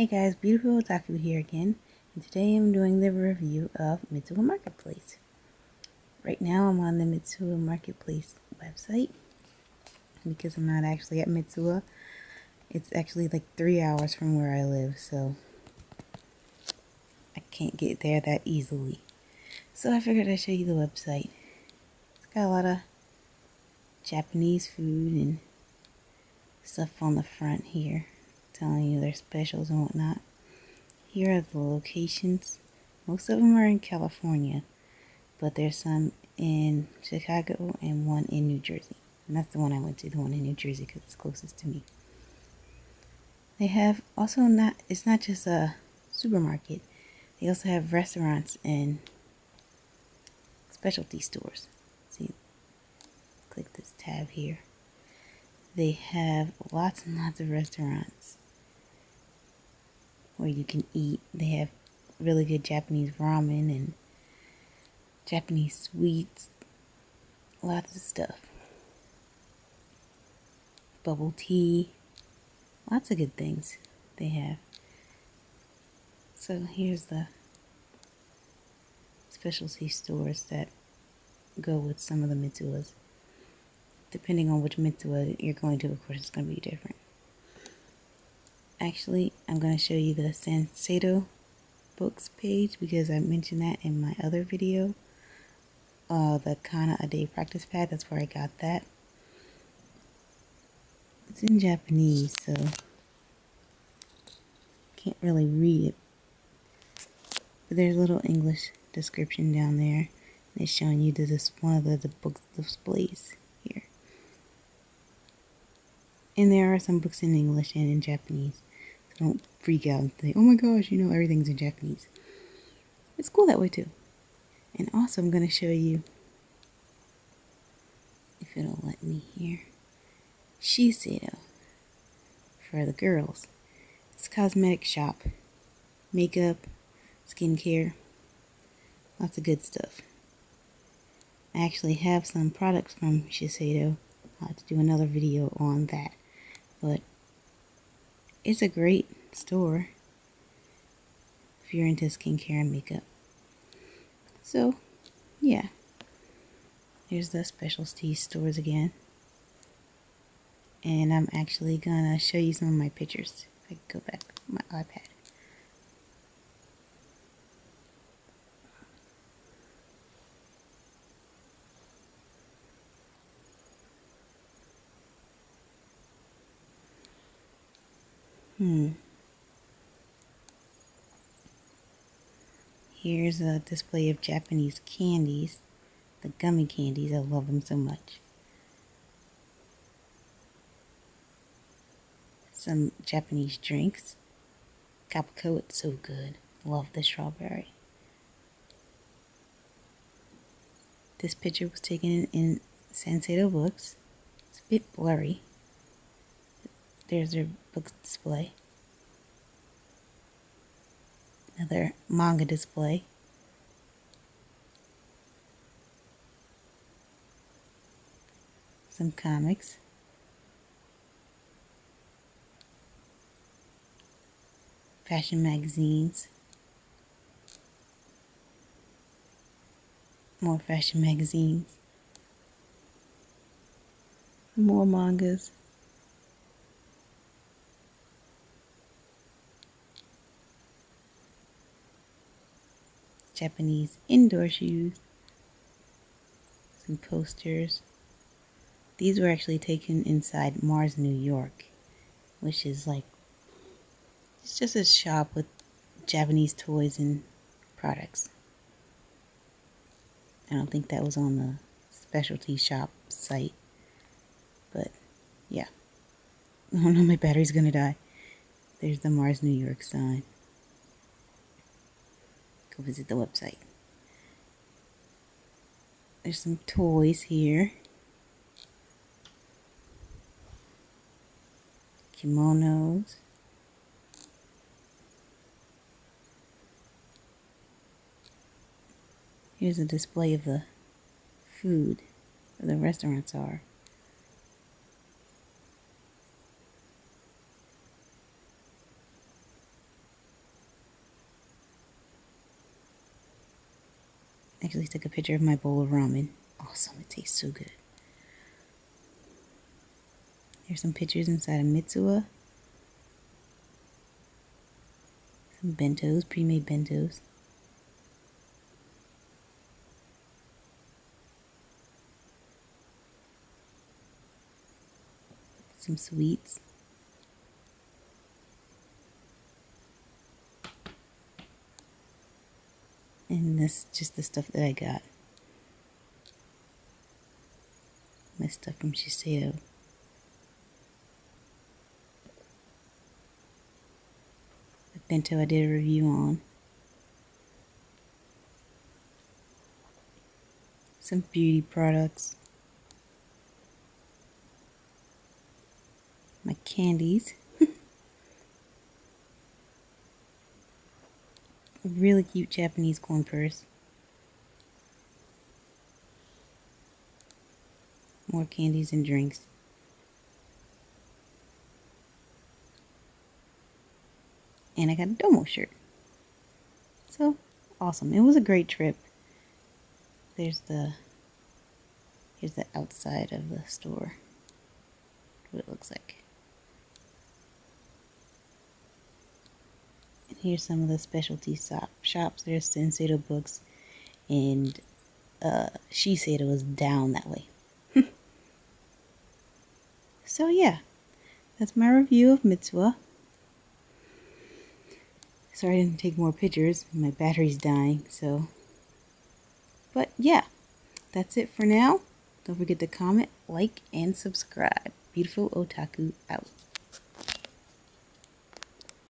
Hey guys, Beautiful Otaku here again, and today I'm doing the review of Mitsuwa Marketplace. Right now I'm on the Mitsuwa Marketplace website, because I'm not actually at Mitsuwa. It's actually like three hours from where I live, so I can't get there that easily. So I figured I'd show you the website. It's got a lot of Japanese food and stuff on the front here telling you their specials and whatnot. Here are the locations. Most of them are in California, but there's some in Chicago and one in New Jersey. And that's the one I went to, the one in New Jersey, because it's closest to me. They have also not, it's not just a supermarket, they also have restaurants and specialty stores. See, click this tab here. They have lots and lots of restaurants where you can eat. They have really good Japanese ramen and Japanese sweets, lots of stuff. Bubble tea, lots of good things they have. So here's the specialty stores that go with some of the Mitsuwas. Depending on which Mitsuwa you're going to, of course, it's going to be different. Actually, I'm going to show you the Sanseido books page because I mentioned that in my other video. Uh, the Kana a Day practice pad, that's where I got that. It's in Japanese, so can't really read it. But there's a little English description down there. And it's showing you this one of the, the book displays here. And there are some books in English and in Japanese. Don't freak out and think, oh my gosh, you know, everything's in Japanese. It's cool that way too. And also, I'm going to show you, if it'll let me here, Shiseido for the girls. It's a cosmetic shop, makeup, skincare, lots of good stuff. I actually have some products from Shiseido. I'll have to do another video on that. But it's a great store if you're into skincare and makeup. So, yeah. Here's the specialty stores again. And I'm actually gonna show you some of my pictures. If I go back my iPad. Hmm. Here's a display of Japanese candies. The gummy candies, I love them so much. Some Japanese drinks. Capco, it's so good. Love the strawberry. This picture was taken in Sanseido books. It's a bit blurry. There's their book display. Another manga display. Some comics. Fashion magazines. More fashion magazines. More mangas. Japanese indoor shoes, some posters. These were actually taken inside Mars, New York, which is like, it's just a shop with Japanese toys and products. I don't think that was on the specialty shop site, but yeah. Oh no, my battery's gonna die. There's the Mars, New York sign visit the website. There's some toys here. Kimonos. Here's a display of the food where the restaurants are. Actually took a picture of my bowl of ramen. Awesome, it tastes so good. There's some pictures inside of Mitsuwa. Some bentos, pre-made bentos. Some sweets. And this just the stuff that I got. My stuff from Shiseido. The bento I did a review on. Some beauty products. My candies. Really cute Japanese coin purse. More candies and drinks. And I got a Domo shirt. So, awesome. It was a great trip. There's the, here's the outside of the store. What it looks like. Here's some of the specialty shop, shops. There's Sanseido books, and uh, it was down that way. so yeah, that's my review of Mitsuwa. Sorry I didn't take more pictures. My battery's dying, so. But yeah, that's it for now. Don't forget to comment, like, and subscribe. Beautiful Otaku out.